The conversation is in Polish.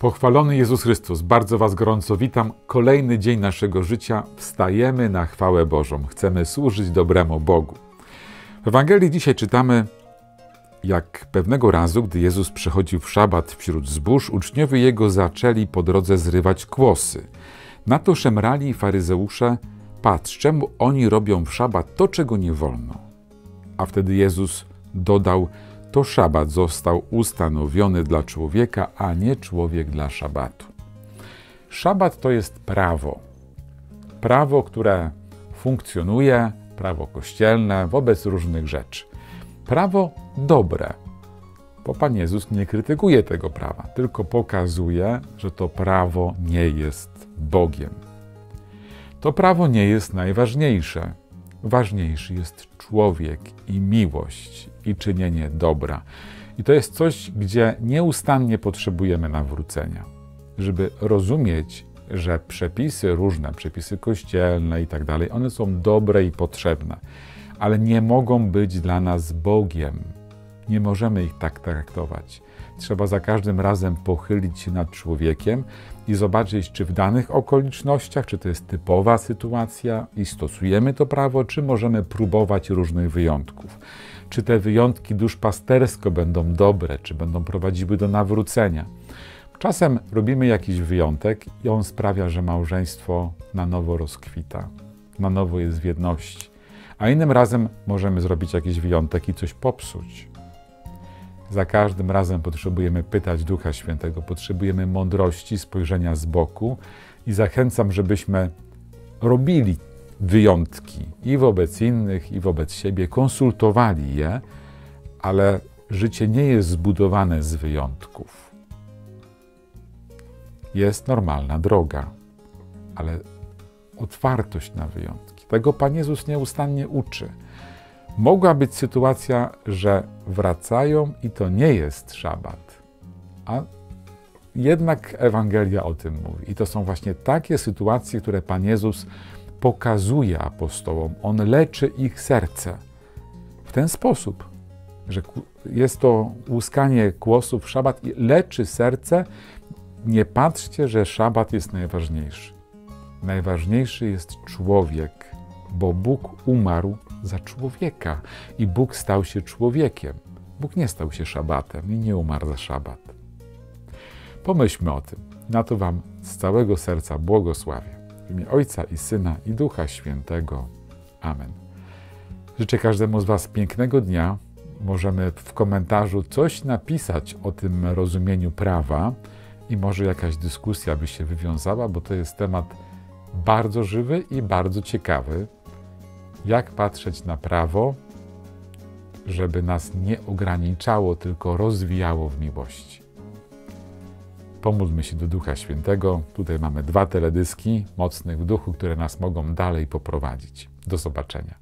Pochwalony Jezus Chrystus, bardzo Was gorąco witam. Kolejny dzień naszego życia. Wstajemy na chwałę Bożą. Chcemy służyć dobremu Bogu. W Ewangelii dzisiaj czytamy, jak pewnego razu, gdy Jezus przechodził w szabat wśród zbóż, uczniowie Jego zaczęli po drodze zrywać kłosy. Na to szemrali faryzeusze, patrz, czemu oni robią w szabat to, czego nie wolno. A wtedy Jezus dodał, to szabat został ustanowiony dla człowieka, a nie człowiek dla szabatu. Szabat to jest prawo. Prawo, które funkcjonuje, prawo kościelne wobec różnych rzeczy. Prawo dobre, bo Pan Jezus nie krytykuje tego prawa, tylko pokazuje, że to prawo nie jest Bogiem. To prawo nie jest najważniejsze. Ważniejszy jest człowiek i miłość i czynienie dobra. I to jest coś, gdzie nieustannie potrzebujemy nawrócenia, żeby rozumieć, że przepisy różne, przepisy kościelne i tak dalej, one są dobre i potrzebne, ale nie mogą być dla nas Bogiem. Nie możemy ich tak traktować. Trzeba za każdym razem pochylić się nad człowiekiem i zobaczyć, czy w danych okolicznościach, czy to jest typowa sytuacja i stosujemy to prawo, czy możemy próbować różnych wyjątków. Czy te wyjątki duszpastersko będą dobre, czy będą prowadziły do nawrócenia. Czasem robimy jakiś wyjątek i on sprawia, że małżeństwo na nowo rozkwita, na nowo jest w jedności. A innym razem możemy zrobić jakiś wyjątek i coś popsuć. Za każdym razem potrzebujemy pytać Ducha Świętego, potrzebujemy mądrości, spojrzenia z boku i zachęcam, żebyśmy robili wyjątki i wobec innych, i wobec siebie, konsultowali je, ale życie nie jest zbudowane z wyjątków. Jest normalna droga, ale otwartość na wyjątki. Tego Pan Jezus nieustannie uczy. Mogła być sytuacja, że wracają i to nie jest szabat, a jednak Ewangelia o tym mówi. I to są właśnie takie sytuacje, które Pan Jezus pokazuje apostołom. On leczy ich serce w ten sposób, że jest to łuskanie kłosów w szabat i leczy serce. Nie patrzcie, że szabat jest najważniejszy. Najważniejszy jest człowiek, bo Bóg umarł za człowieka i Bóg stał się człowiekiem. Bóg nie stał się szabatem i nie umarł za szabat. Pomyślmy o tym. Na to Wam z całego serca błogosławię. W imię Ojca i Syna i Ducha Świętego. Amen. Życzę każdemu z Was pięknego dnia. Możemy w komentarzu coś napisać o tym rozumieniu prawa i może jakaś dyskusja by się wywiązała, bo to jest temat bardzo żywy i bardzo ciekawy jak patrzeć na prawo, żeby nas nie ograniczało, tylko rozwijało w miłości. Pomódlmy się do Ducha Świętego. Tutaj mamy dwa teledyski mocnych w duchu, które nas mogą dalej poprowadzić. Do zobaczenia.